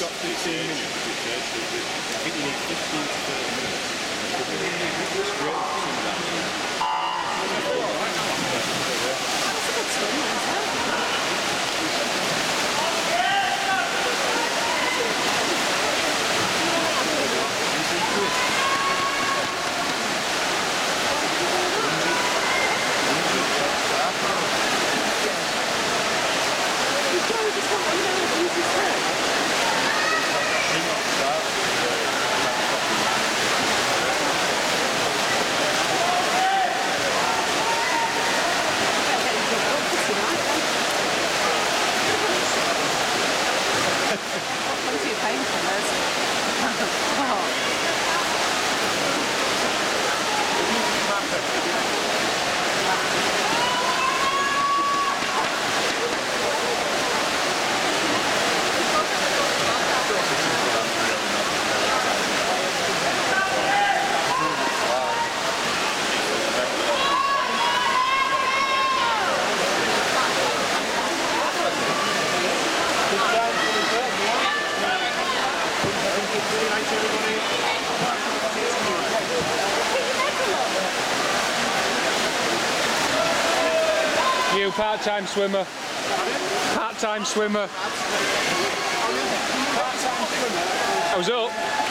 you've got 15 minutes, I think you need 15 to part-time swimmer. Part-time swimmer. I was up.